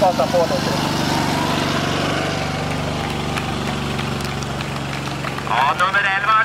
kan gasa på lite. Ja, nummer 11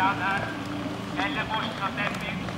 Planern, Elle Busch, Katemnik,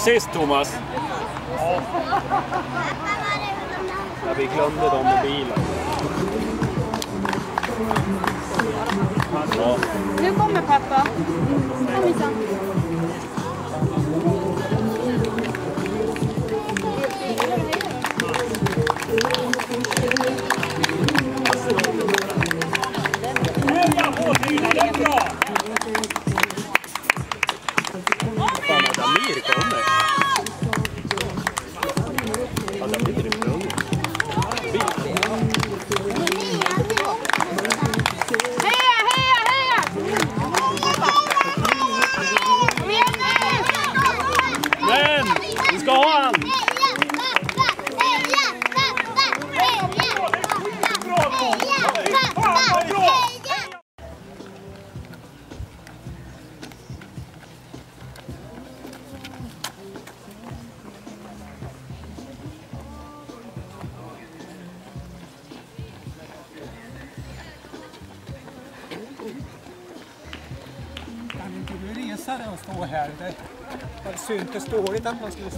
sist Thomas? Ja. ja vi glömde dem i bilen. Nu kommer pappa. Kom Isan. Det är bra! estamos.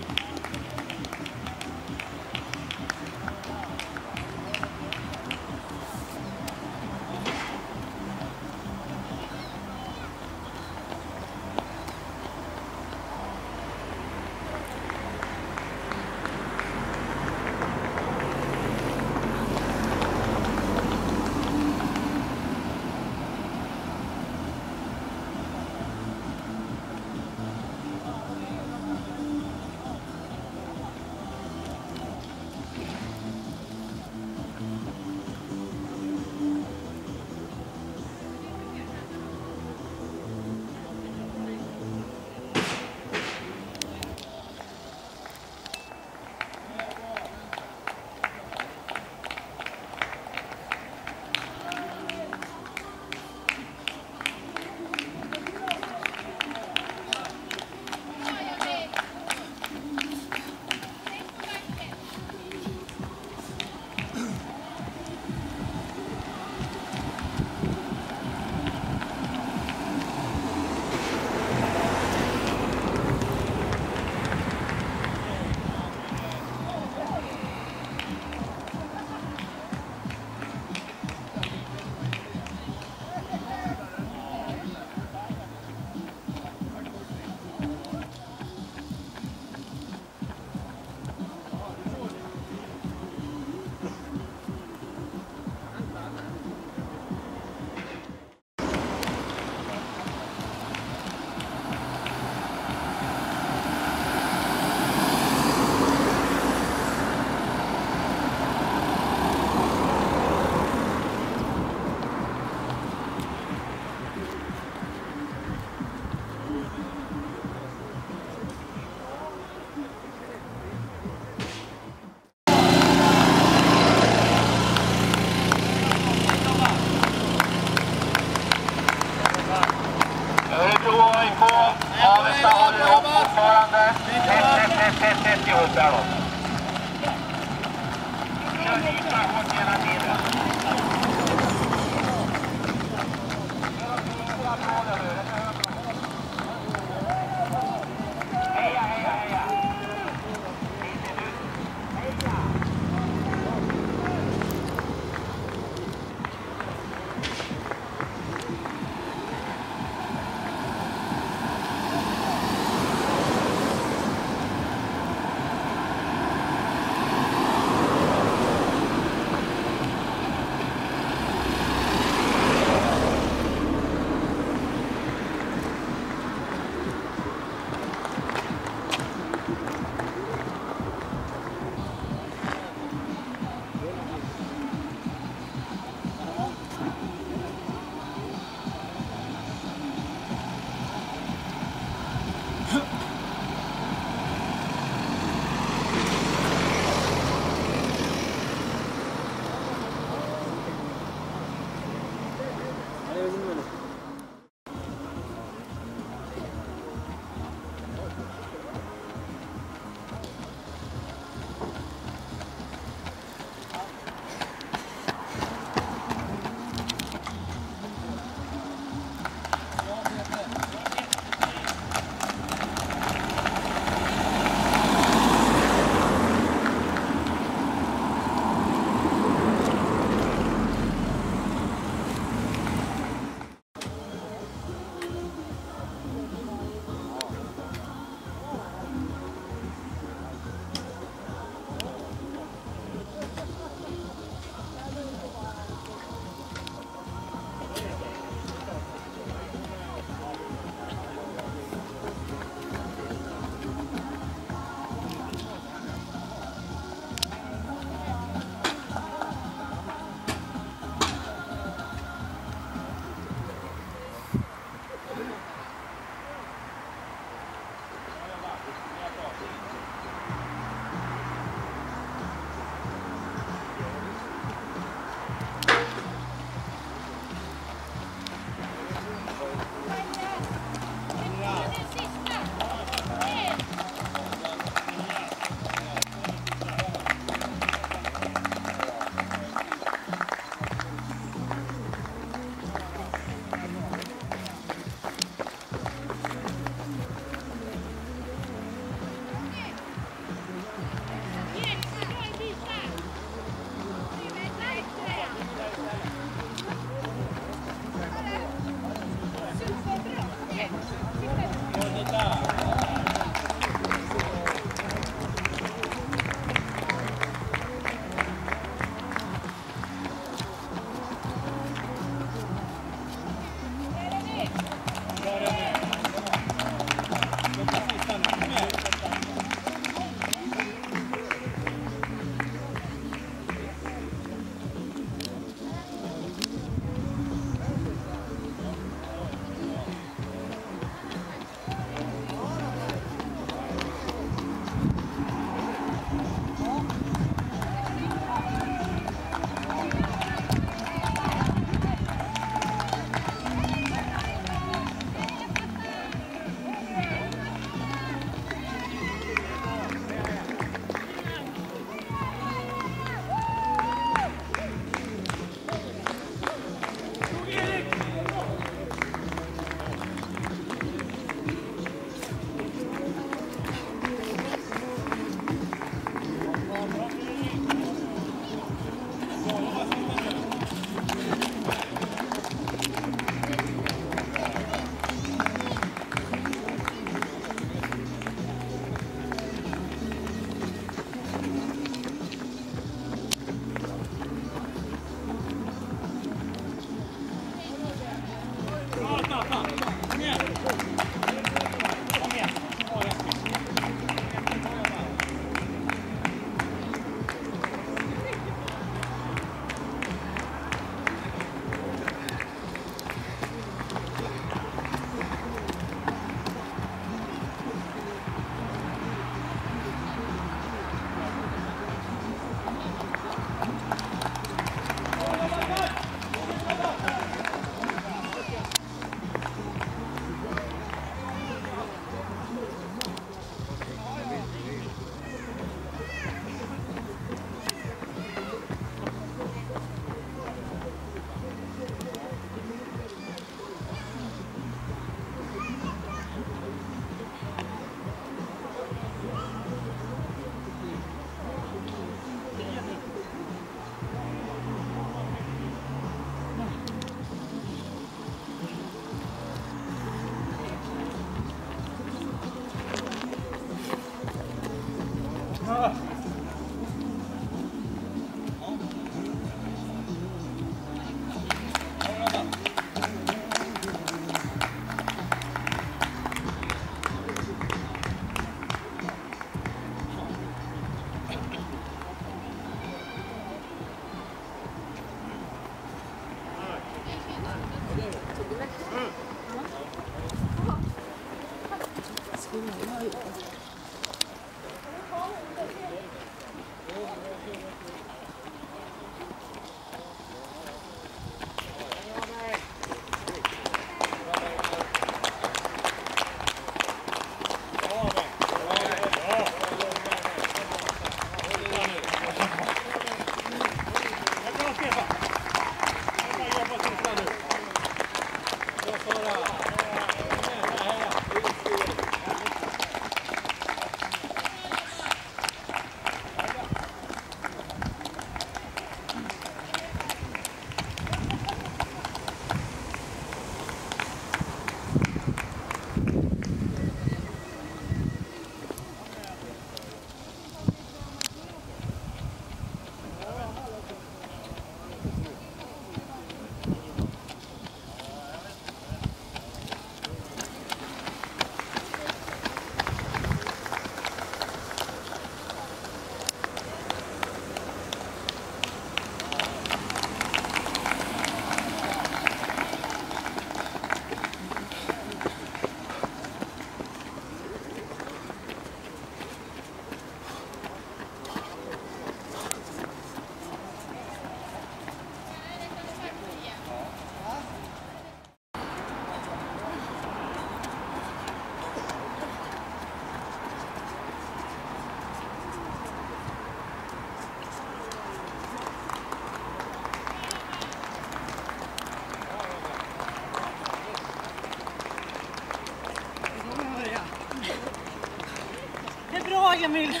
Emil!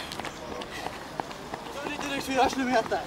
Det är lite drygt fyra kilometer.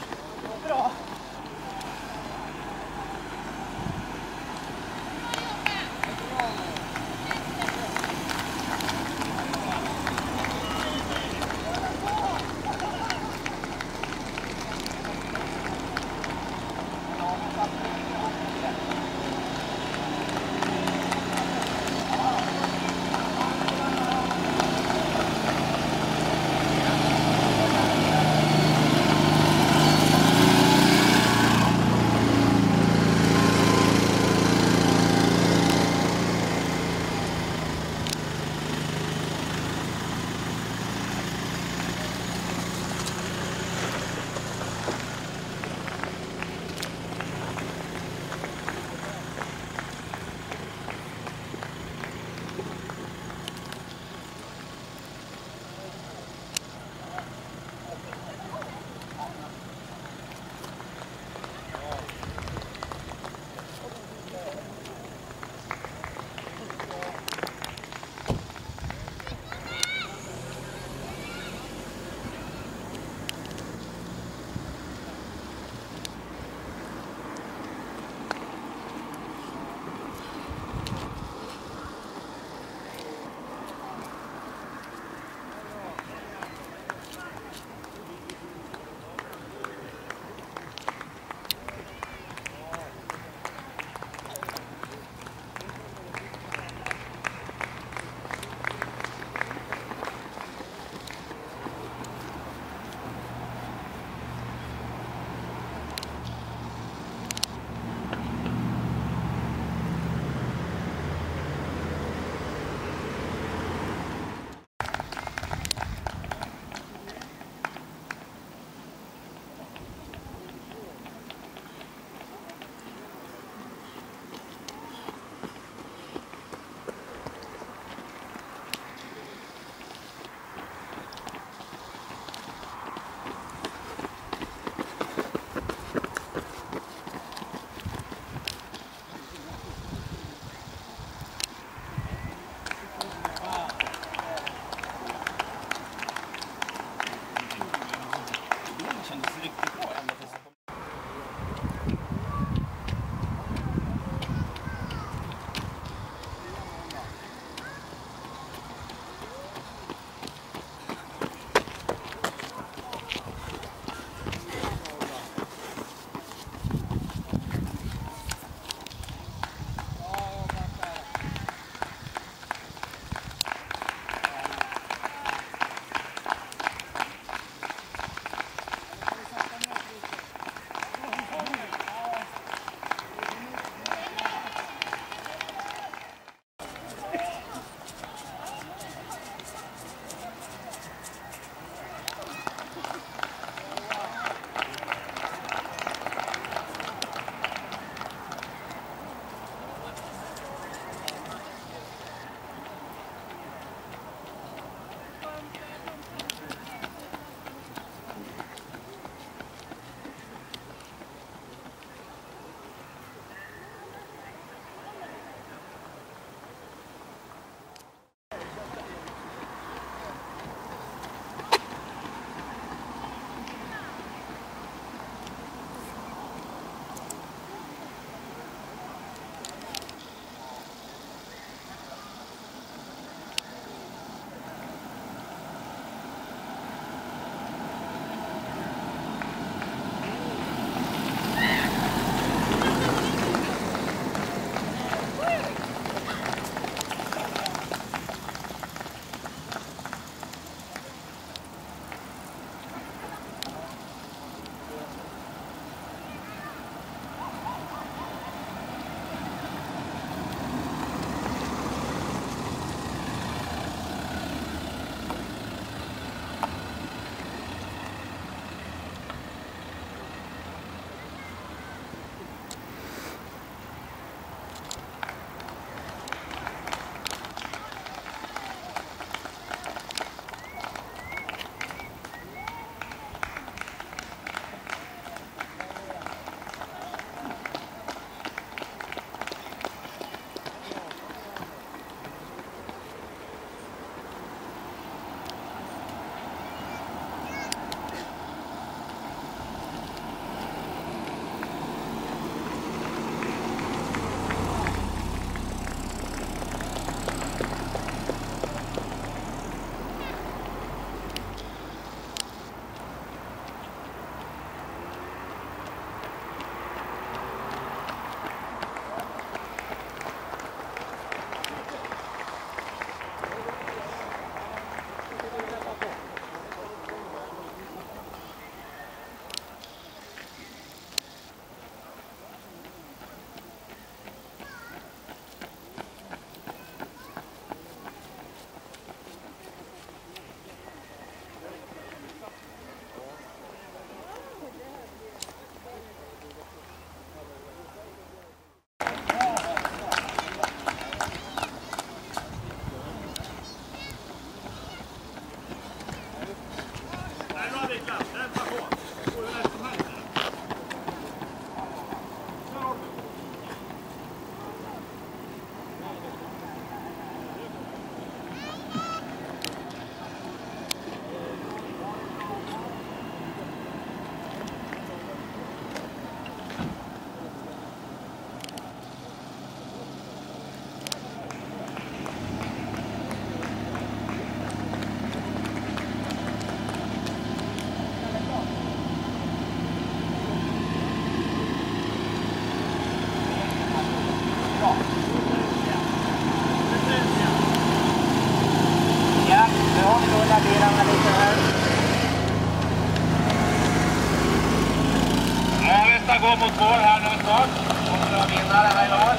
Gå mot mål här nu snart. Kommer att vinna vinnare här idag.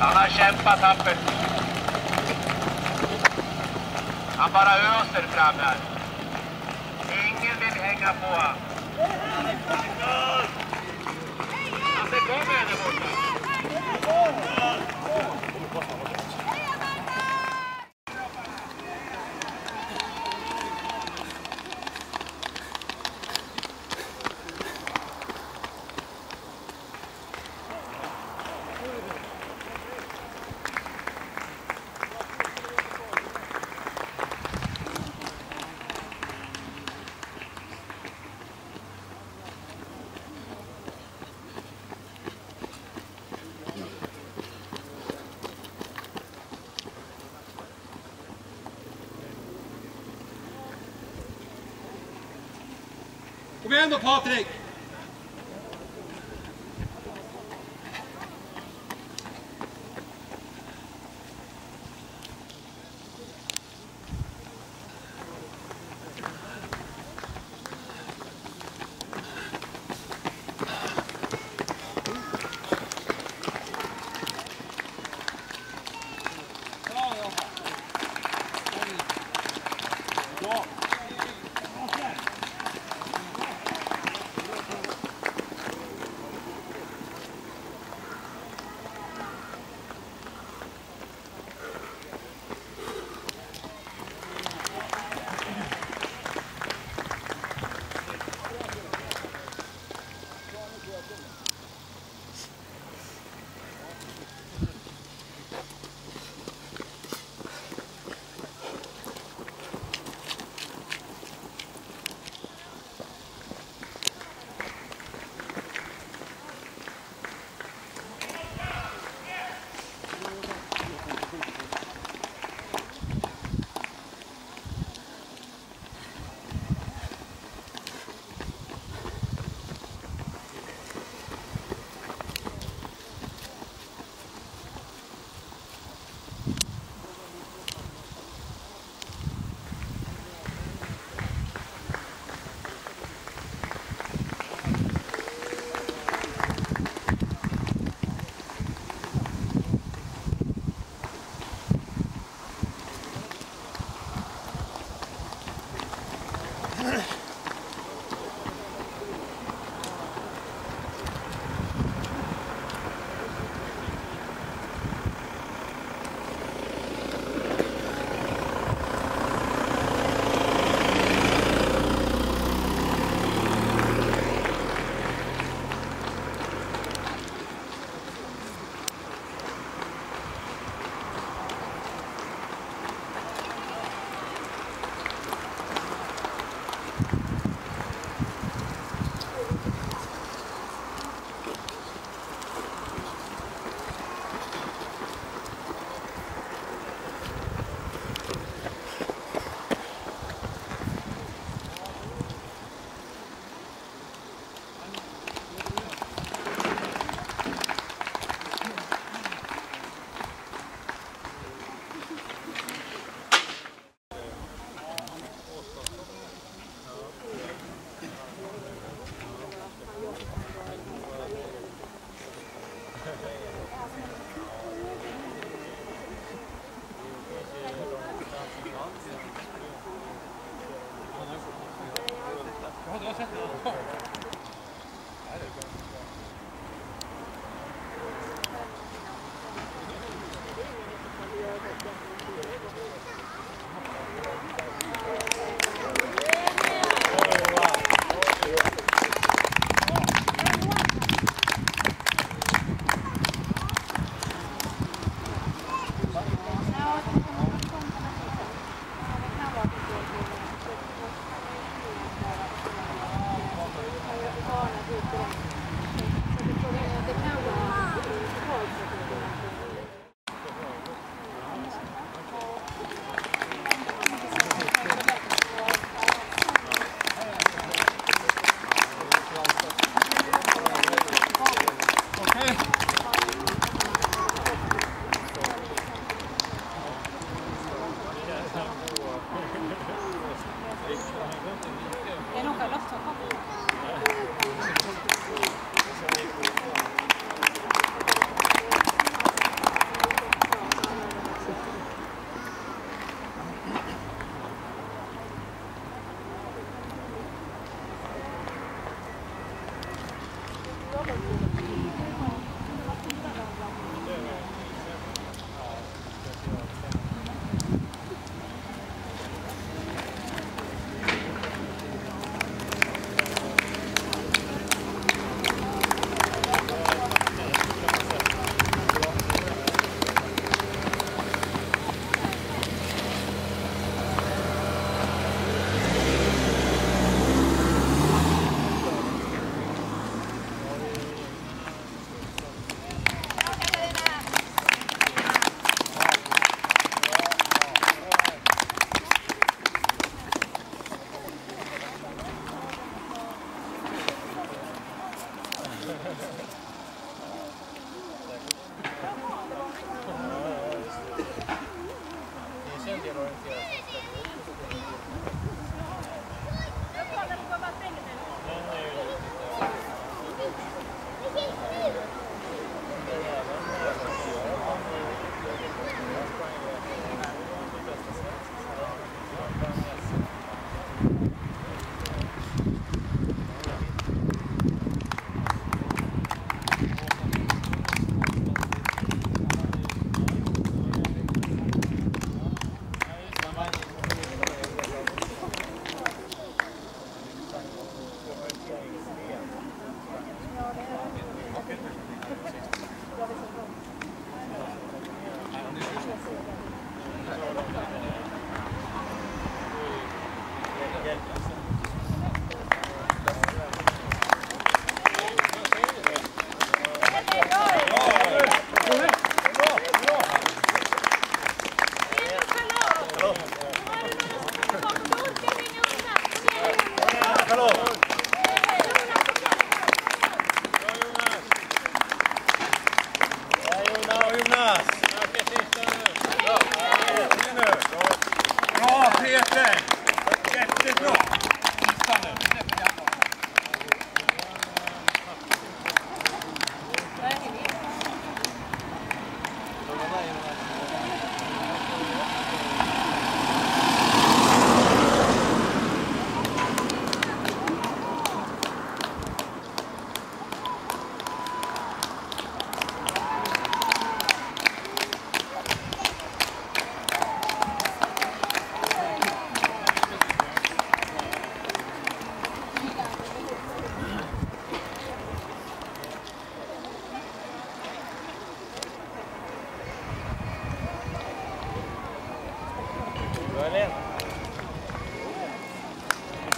Han har kämpat tappert. Han bara öser fram här. Ingen vill hänga på han. Han ser med henne bort. and the pop today.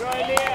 Right Leah!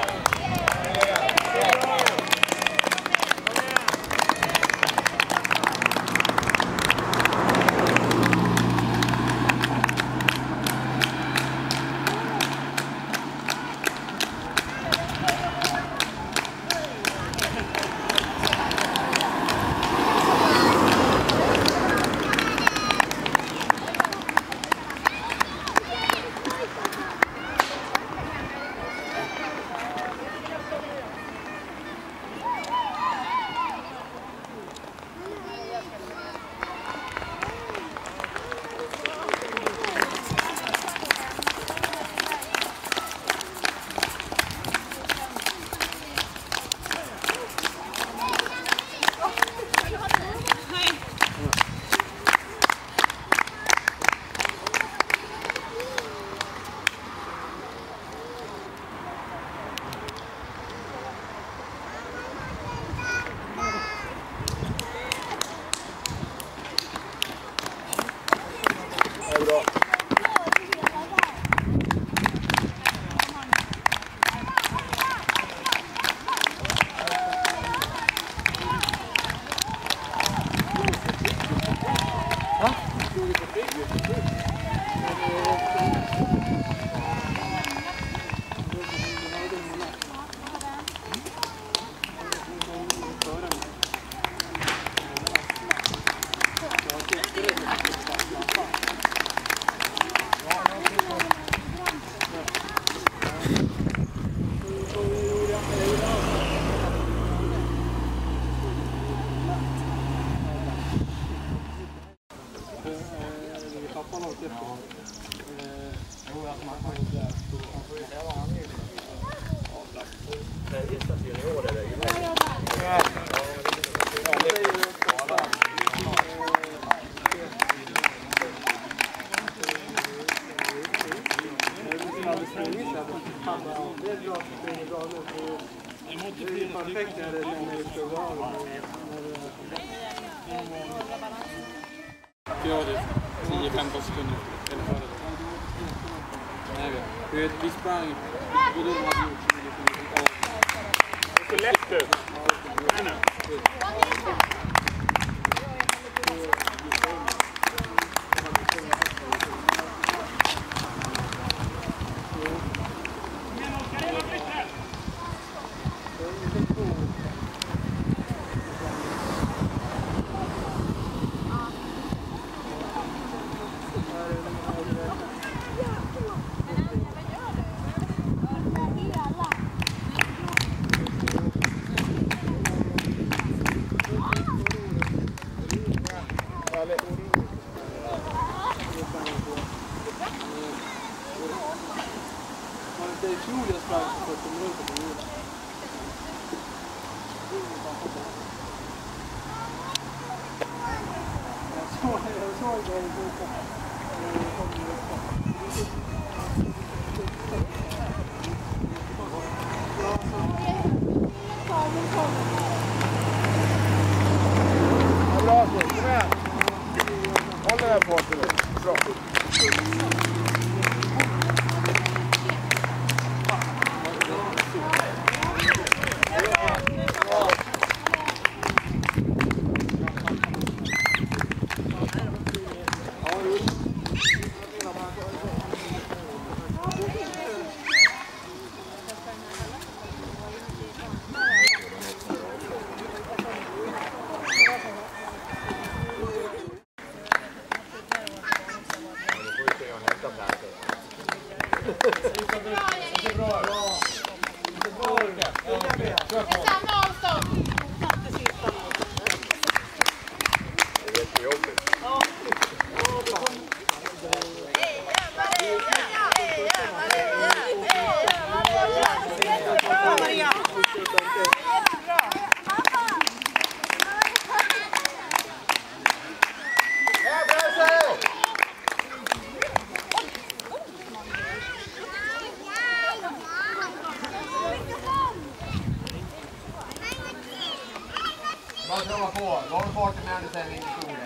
ordinära sändningsskolan.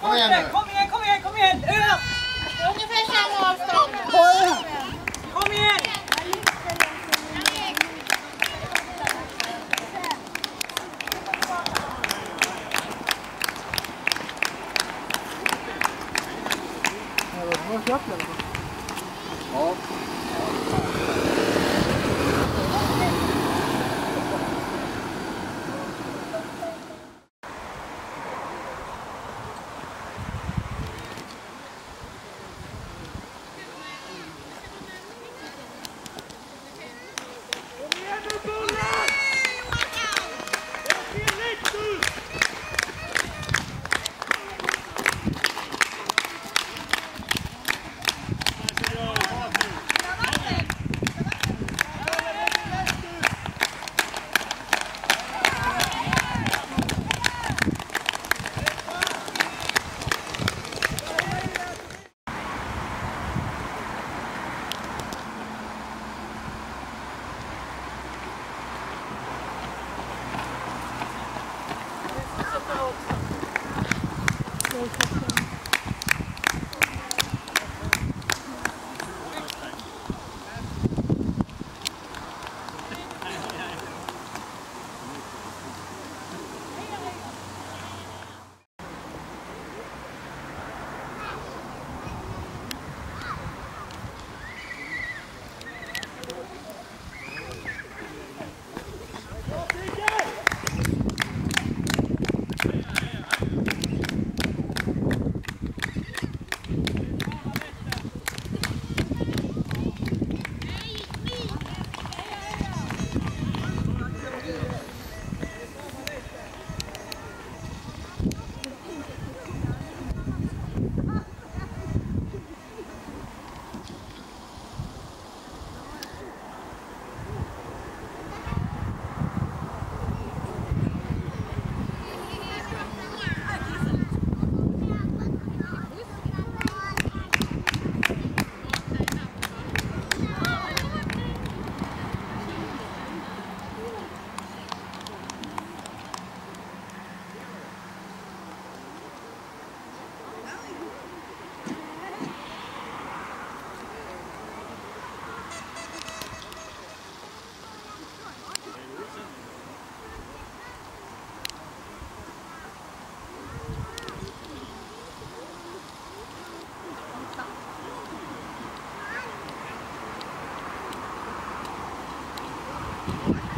Kom igen, kom igen, kom igen, kom igen! Ungefär samma avstånd. Ja, det